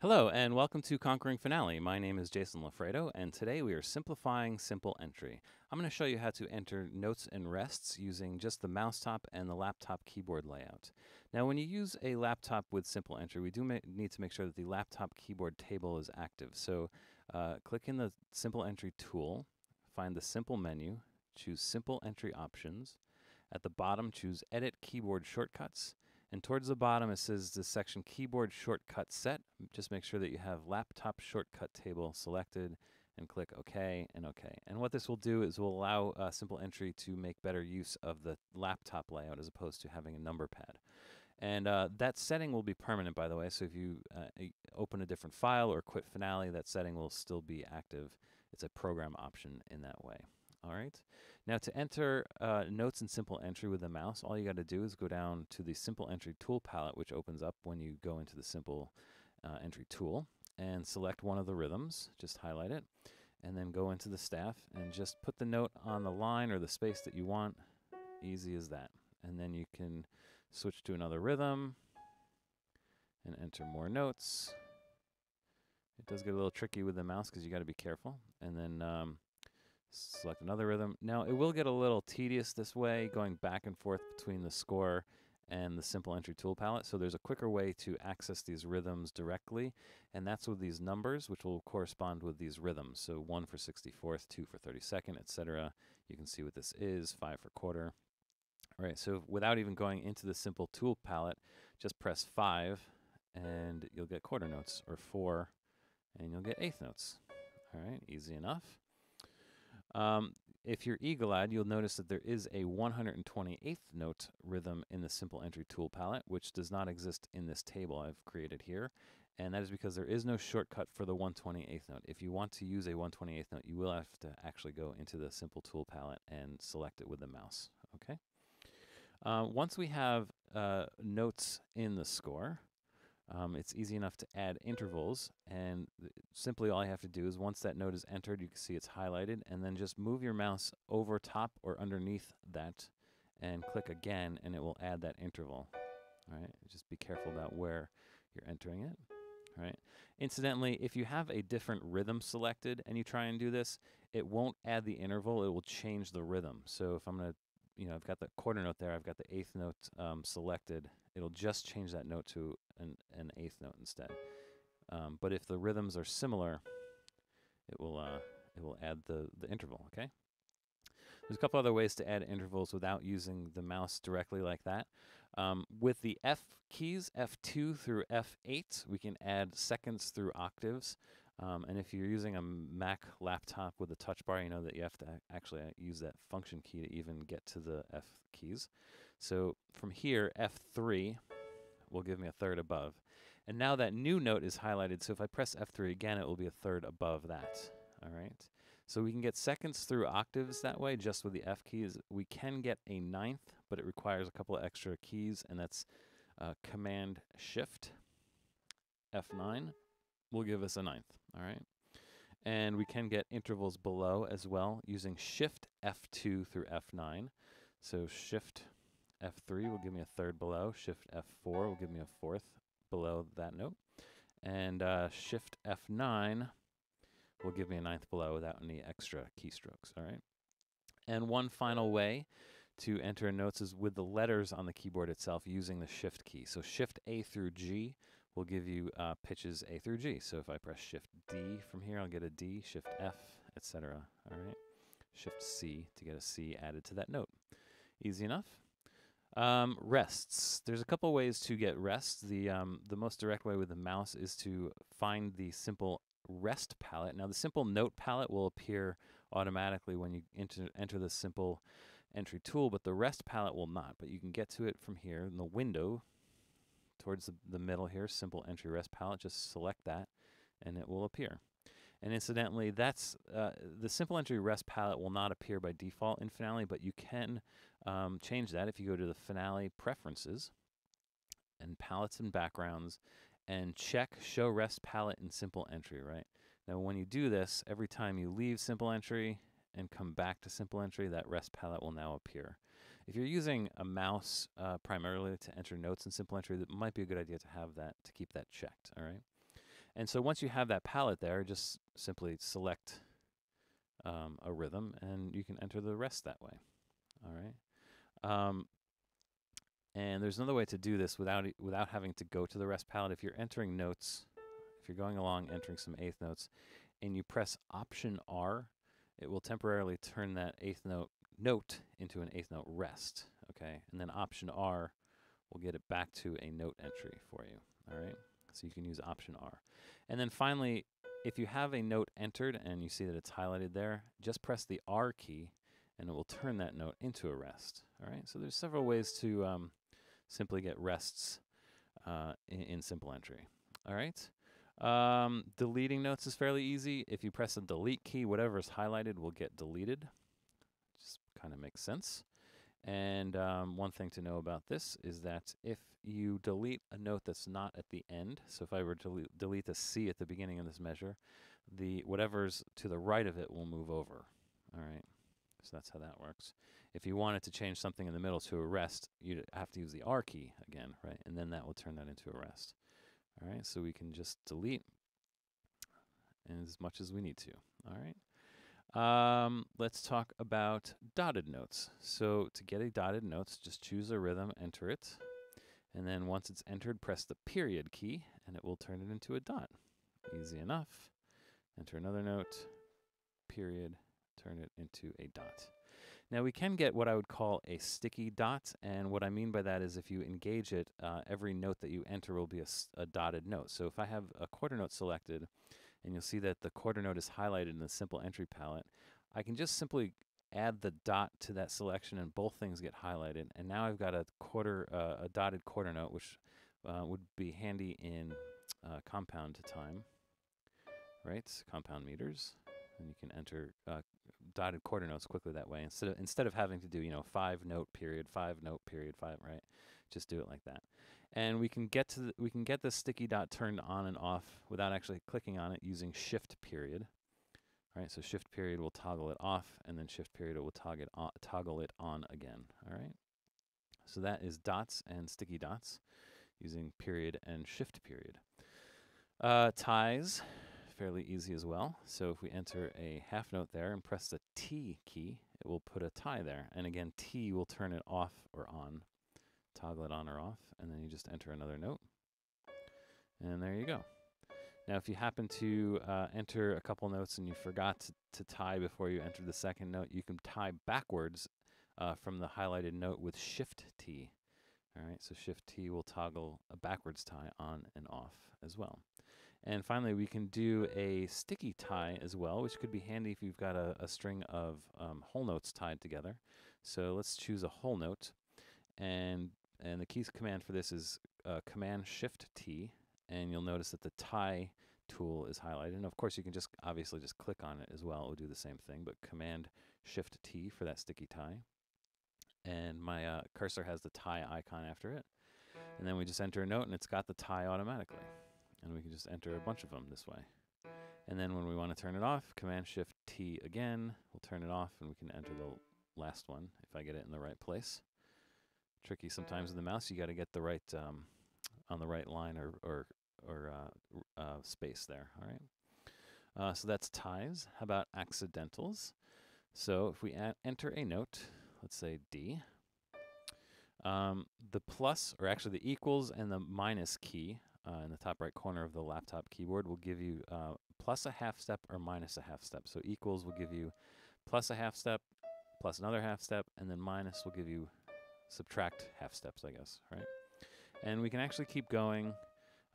Hello, and welcome to Conquering Finale. My name is Jason Lafredo, and today we are simplifying simple entry. I'm going to show you how to enter notes and rests using just the mouse top and the laptop keyboard layout. Now, when you use a laptop with simple entry, we do need to make sure that the laptop keyboard table is active. So uh, click in the simple entry tool, find the simple menu, choose simple entry options. At the bottom, choose edit keyboard shortcuts and towards the bottom, it says the section keyboard shortcut set. Just make sure that you have laptop shortcut table selected and click OK and OK. And what this will do is will allow uh, Simple Entry to make better use of the laptop layout as opposed to having a number pad. And uh, that setting will be permanent, by the way. So if you uh, open a different file or quit Finale, that setting will still be active. It's a program option in that way. All right. Now to enter uh, notes in simple entry with the mouse, all you got to do is go down to the simple entry tool palette, which opens up when you go into the simple uh, entry tool and select one of the rhythms, just highlight it, and then go into the staff and just put the note on the line or the space that you want. Easy as that. And then you can switch to another rhythm and enter more notes. It does get a little tricky with the mouse because you got to be careful. And then um, Select another rhythm. Now, it will get a little tedious this way, going back and forth between the score and the simple entry tool palette. So there's a quicker way to access these rhythms directly, and that's with these numbers, which will correspond with these rhythms. So 1 for 64th, 2 for 32nd, etc. You can see what this is, 5 for quarter. All right, so without even going into the simple tool palette, just press 5, and you'll get quarter notes, or 4, and you'll get eighth notes. All right, easy enough. Um, if you're eagle-eyed, you'll notice that there is a 128th note rhythm in the simple entry tool palette, which does not exist in this table I've created here. And that is because there is no shortcut for the 128th note. If you want to use a 128th note, you will have to actually go into the simple tool palette and select it with the mouse. Okay. Uh, once we have uh, notes in the score, um, it's easy enough to add intervals, and simply all you have to do is once that note is entered, you can see it's highlighted, and then just move your mouse over top or underneath that and click again, and it will add that interval. All right, just be careful about where you're entering it. All right. Incidentally, if you have a different rhythm selected and you try and do this, it won't add the interval, it will change the rhythm. So if I'm going to you know, I've got the quarter note there, I've got the eighth note um, selected, it'll just change that note to an, an eighth note instead. Um, but if the rhythms are similar, it will uh, it will add the, the interval, okay? There's a couple other ways to add intervals without using the mouse directly like that. Um, with the F keys, F2 through F8, we can add seconds through octaves. Um, and if you're using a Mac laptop with a touch bar, you know that you have to actually uh, use that function key to even get to the F keys. So from here, F3 will give me a third above. And now that new note is highlighted, so if I press F3 again, it will be a third above that. All right. So we can get seconds through octaves that way, just with the F keys. We can get a ninth, but it requires a couple of extra keys, and that's uh, Command Shift F9 will give us a ninth. All right. And we can get intervals below as well using Shift F2 through F9. So Shift F3 will give me a third below. Shift F4 will give me a fourth below that note. And uh, Shift F9 will give me a ninth below without any extra keystrokes. All right. And one final way to enter notes is with the letters on the keyboard itself using the Shift key. So Shift A through G will give you uh, pitches A through G. So if I press Shift D from here, I'll get a D, Shift F, etc. All right, Shift C to get a C added to that note. Easy enough. Um, rests. There's a couple ways to get rests. The um, the most direct way with the mouse is to find the simple rest palette. Now the simple note palette will appear automatically when you enter, enter the simple entry tool, but the rest palette will not. But you can get to it from here in the window towards the, the middle here, simple entry rest palette, just select that and it will appear. And incidentally, that's uh, the simple entry rest palette will not appear by default in Finale, but you can um, change that if you go to the Finale preferences and palettes and backgrounds and check show rest palette in simple entry, right? Now when you do this, every time you leave simple entry and come back to simple entry, that rest palette will now appear. If you're using a mouse uh, primarily to enter notes in simple entry, that might be a good idea to have that, to keep that checked, all right? And so once you have that palette there, just simply select um, a rhythm and you can enter the rest that way. All right. Um, and there's another way to do this without without having to go to the rest palette. If you're entering notes, if you're going along entering some eighth notes, and you press Option R, it will temporarily turn that eighth note note into an eighth note rest. Okay, and then Option R will get it back to a note entry for you. All right, so you can use Option R, and then finally, if you have a note entered and you see that it's highlighted there, just press the R key, and it will turn that note into a rest. All right, so there's several ways to um, simply get rests uh, in, in simple entry. All right. Um, deleting notes is fairly easy. If you press the delete key, whatever is highlighted will get deleted. Kind of makes sense. And um, one thing to know about this is that if you delete a note that's not at the end, so if I were to delete, delete the C at the beginning of this measure, the whatever's to the right of it will move over. All right. So that's how that works. If you wanted to change something in the middle to a rest, you'd have to use the R key again, right? And then that will turn that into a rest. All right, so we can just delete as much as we need to. All right. Um, let's talk about dotted notes. So to get a dotted notes, just choose a rhythm, enter it, and then once it's entered, press the period key, and it will turn it into a dot. Easy enough. Enter another note, period, turn it into a dot. Now we can get what I would call a sticky dot, and what I mean by that is if you engage it, uh, every note that you enter will be a dotted note. So if I have a quarter note selected, and you'll see that the quarter note is highlighted in the simple entry palette, I can just simply add the dot to that selection and both things get highlighted. And now I've got a quarter, uh, a dotted quarter note, which uh, would be handy in uh, compound time, right? Compound meters. And you can enter uh, dotted quarter notes quickly that way instead of instead of having to do you know five note period five note period five right just do it like that. And we can get to the, we can get the sticky dot turned on and off without actually clicking on it using shift period. Right so shift period will toggle it off and then shift period will toggle it on, toggle it on again. All right? So that is dots and sticky dots using period and shift period. Uh, ties fairly easy as well. So if we enter a half note there and press the T key, it will put a tie there. And again, T will turn it off or on, toggle it on or off, and then you just enter another note. And there you go. Now, if you happen to uh, enter a couple notes and you forgot to, to tie before you entered the second note, you can tie backwards uh, from the highlighted note with Shift T. All right, so Shift T will toggle a backwards tie on and off as well. And finally, we can do a sticky tie as well, which could be handy if you've got a, a string of um, whole notes tied together. So let's choose a whole note, and and the key command for this is uh, Command Shift T, and you'll notice that the tie tool is highlighted. And of course, you can just obviously just click on it as well. It will do the same thing, but Command Shift T for that sticky tie. And my uh, cursor has the tie icon after it. And then we just enter a note, and it's got the tie automatically and we can just enter a bunch of them this way. And then when we want to turn it off, Command Shift T again, we'll turn it off and we can enter the last one if I get it in the right place. Tricky sometimes with the mouse, you got to get the right um, on the right line or or or uh, uh, space there. All right. Uh, so that's ties. How about accidentals? So if we enter a note, let's say D, um, the plus, or actually the equals and the minus key uh, in the top right corner of the laptop keyboard will give you uh, plus a half step or minus a half step. So equals will give you plus a half step, plus another half step, and then minus will give you subtract half steps, I guess, right? And we can actually keep going.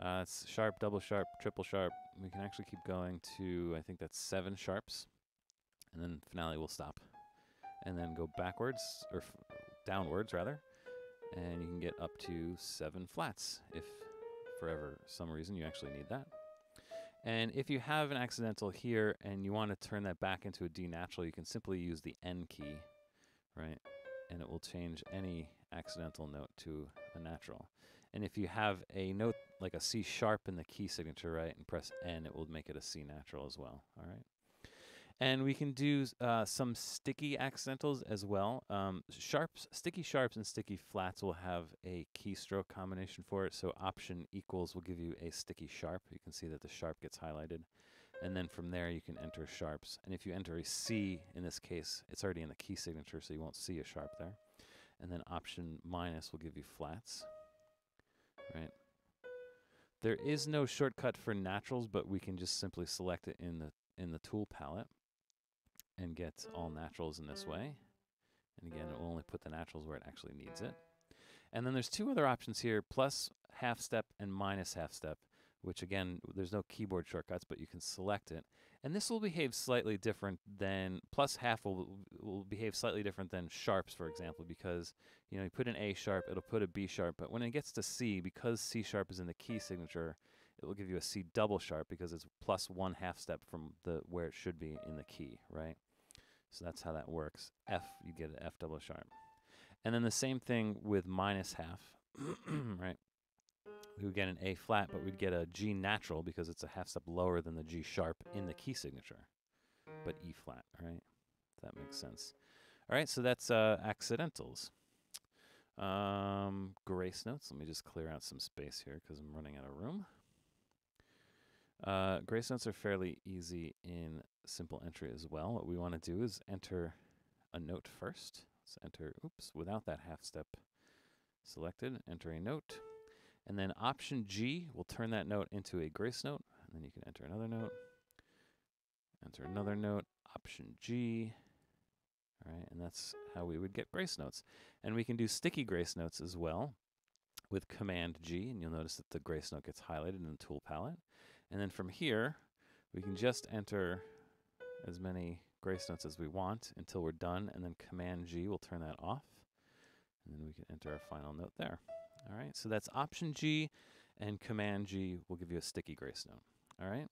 Uh, it's sharp, double sharp, triple sharp. We can actually keep going to, I think that's seven sharps. And then finale will stop. And then go backwards, or downwards rather. And you can get up to seven flats if for ever some reason you actually need that. And if you have an accidental here and you want to turn that back into a D natural, you can simply use the N key, right? And it will change any accidental note to a natural. And if you have a note like a C sharp in the key signature, right, and press N, it will make it a C natural as well, all right? And we can do uh, some sticky accidentals as well. Um, sharps, sticky sharps and sticky flats will have a keystroke combination for it. So option equals will give you a sticky sharp. You can see that the sharp gets highlighted. And then from there you can enter sharps. And if you enter a C in this case, it's already in the key signature, so you won't see a sharp there. And then option minus will give you flats. Right. There is no shortcut for naturals, but we can just simply select it in the in the tool palette and get all naturals in this mm-hmm. way. And again, it will only put the naturals where it actually needs it. And then there's two other options here, plus half step and minus half step, which again, there's no keyboard shortcuts, but you can select it. And this will behave slightly different than, plus half will, will behave slightly different than sharps, for example, because, you know, you put an A sharp, it'll put a B sharp, but when it gets to C, because C sharp is in the key signature, it will give you a C double sharp because it's plus one half step from the where it should be in the key, right? So that's how that works. F, you get an F double sharp. And then the same thing with minus half, right? We would get an A flat, but we'd get a G natural because it's a half step lower than the G sharp in the key signature, but E flat, right? That makes sense. All right, so that's uh, accidentals. Um, grace notes. Let me just clear out some space here because I'm running out of room. Uh, grace notes are fairly easy in simple entry as well. What we want to do is enter a note first. Let's enter, oops, without that half step selected, enter a note. And then option G will turn that note into a grace note. And then you can enter another note, enter another note, option G. All right, and that's how we would get grace notes. And we can do sticky grace notes as well with Command G, and you'll notice that the grace note gets highlighted in the tool palette. And then from here, we can just enter as many grace notes as we want until we're done, and then Command G will turn that off. And then we can enter our final note there. All right, so that's Option G, and Command G will give you a sticky grace note. All right.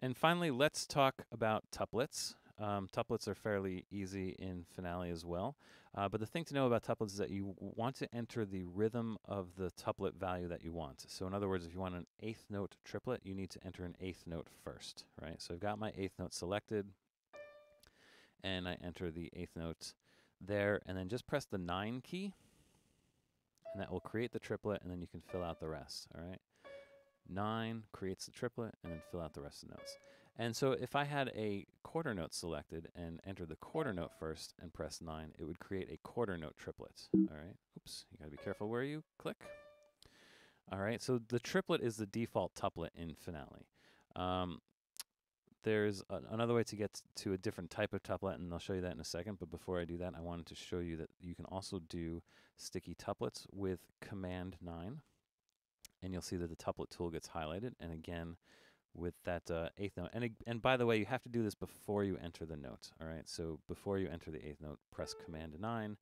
And finally, let's talk about tuplets. Um, tuplets are fairly easy in Finale as well. Uh, but the thing to know about tuplets is that you want to enter the rhythm of the tuplet value that you want. So in other words, if you want an eighth note triplet, you need to enter an eighth note first, right? So I've got my eighth note selected, and I enter the eighth note there, and then just press the 9 key, and that will create the triplet, and then you can fill out the rest, all right? 9 creates the triplet, and then fill out the rest of the notes. And so if I had a quarter note selected and enter the quarter note first and press 9, it would create a quarter note triplet. All right. Oops, you got to be careful where you click. All right, so the triplet is the default tuplet in Finale. Um, there's a, another way to get to a different type of tuplet, and I'll show you that in a second. But before I do that, I wanted to show you that you can also do sticky tuplets with Command 9. And you'll see that the tuplet tool gets highlighted. And again, with that uh, eighth note. And, and by the way, you have to do this before you enter the note. All right, so before you enter the eighth note, press Command 9,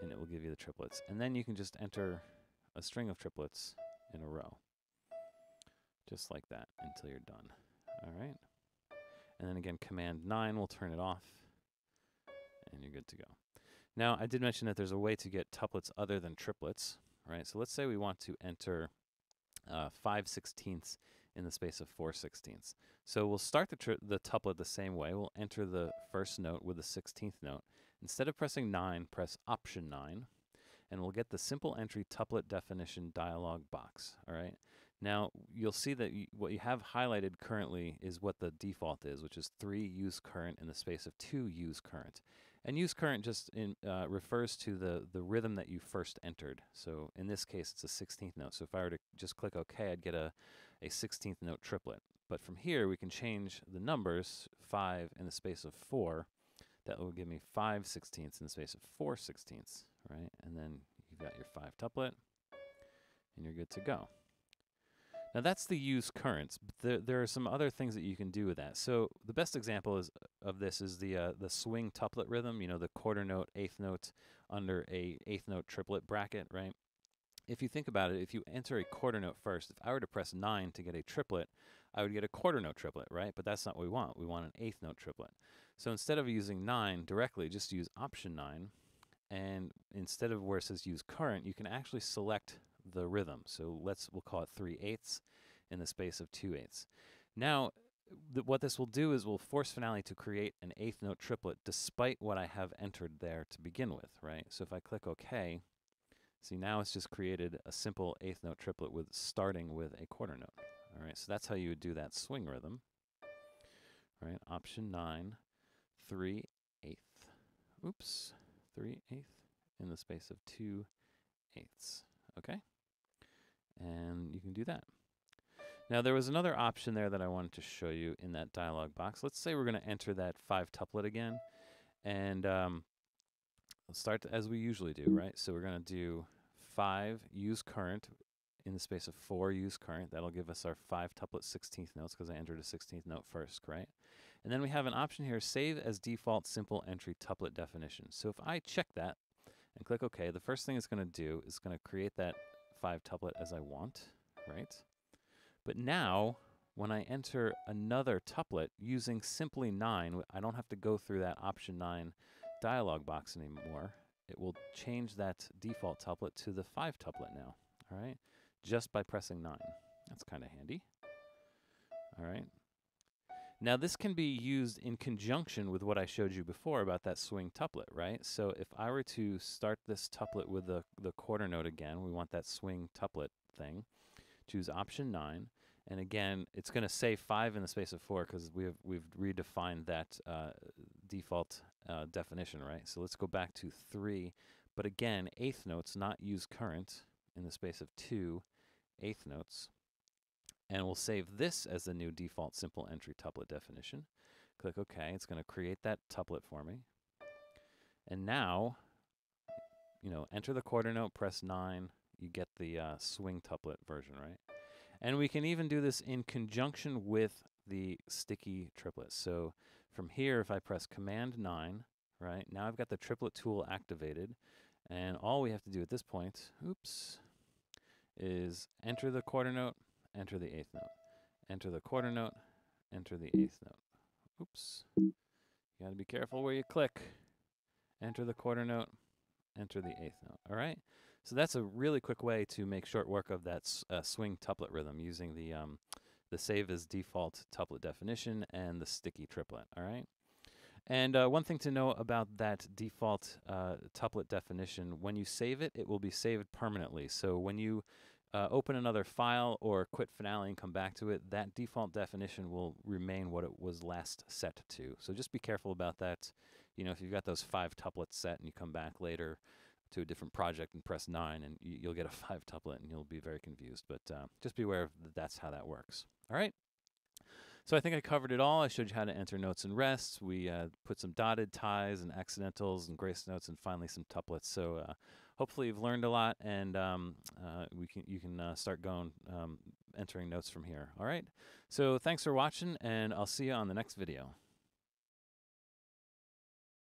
and it will give you the triplets. And then you can just enter a string of triplets in a row, just like that, until you're done. All right. And then again, Command 9 will turn it off, and you're good to go. Now, I did mention that there's a way to get tuplets other than triplets, right? So let's say we want to enter uh, 5 sixteenths in the space of 4 sixteenths. So we'll start the, the tuplet the same way. We'll enter the first note with the 16th note. Instead of pressing 9, press Option 9, and we'll get the simple entry tuplet definition dialog box. All right. Now you'll see that what you have highlighted currently is what the default is, which is three use current in the space of two use current. And use current just in, uh, refers to the, the rhythm that you first entered. So in this case, it's a 16th note. So if I were to just click OK, I'd get a, a 16th note triplet. But from here, we can change the numbers, 5 in the space of 4. That will give me 5 sixteenths in the space of 4 sixteenths, right? And then you've got your 5 tuplet, and you're good to go. Now that's the use currents. But there, there are some other things that you can do with that. So the best example is of this is the uh, the swing tuplet rhythm. You know, the quarter note, eighth note under a eighth note triplet bracket, right? if you think about it, if you enter a quarter note first, if I were to press 9 to get a triplet, I would get a quarter note triplet, right? But that's not what we want. We want an eighth note triplet. So instead of using 9 directly, just use option 9. And instead of where it says use current, you can actually select the rhythm. So let's, we'll call it 3 eighths in the space of 2 eighths. Now, th- what this will do is we'll force Finale to create an eighth note triplet despite what I have entered there to begin with, right? So if I click OK, see now it's just created a simple eighth note triplet with starting with a quarter note. All right, so that's how you would do that swing rhythm. All right, option nine, three eighth. Oops, three eighth in the space of two eighths. Okay, and you can do that. Now there was another option there that I wanted to show you in that dialog box. Let's say we're going to enter that five tuplet again, and um, let's start as we usually do, right? So we're going to do five use current in the space of four use current. That'll give us our five tuplet 16th notes because I entered a 16th note first, right? And then we have an option here, save as default simple entry tuplet definition. So if I check that and click OK, the first thing it's going to do is going to create that five tuplet as I want, right? But now, when I enter another tuplet using simply 9, I don't have to go through that option 9 dialog box anymore. It will change that default tuplet to the 5 tuplet now, all right? Just by pressing 9. That's kind of handy. All right. Now this can be used in conjunction with what I showed you before about that swing tuplet, right? So if I were to start this tuplet with the, the quarter note again, we want that swing tuplet thing, choose option 9, and again, it's going to say 5 in the space of 4 because we've, we've redefined that uh, default uh, definition, right? So let's go back to 3, but again, eighth notes, not use current in the space of two eighth notes. And we'll save this as the new default simple entry tuplet definition. Click OK. It's going to create that tuplet for me. And now, you know, enter the quarter note, press 9. You get the uh, swing tuplet version, right? And we can even do this in conjunction with the sticky triplets. So from here, if I press Command 9, right, now I've got the triplet tool activated. And all we have to do at this point, oops, is enter the quarter note, enter the eighth note. Enter the quarter note, enter the eighth note. Oops. You got to be careful where you click. Enter the quarter note, enter the eighth note. All right? So that's a really quick way to make short work of that uh, swing tuplet rhythm using the um, the save as default tuplet definition and the sticky triplet. All right? And uh, one thing to know about that default uh, tuplet definition, when you save it, it will be saved permanently. So when you uh, open another file or quit Finale and come back to it, that default definition will remain what it was last set to. So just be careful about that. You know, if you've got those five tuplets set and you come back later to a different project and press 9 and you'll get a five tuplet and you'll be very confused. But uh, just be aware that that's how that works. All right. So I think I covered it all. I showed you how to enter notes and rests. We uh, put some dotted ties and accidentals and grace notes and finally some tuplets. So uh, hopefully you've learned a lot and um, uh, we can you can uh, start going um, entering notes from here. All right. So thanks for watching and I'll see you on the next video.